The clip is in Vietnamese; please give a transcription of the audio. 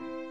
you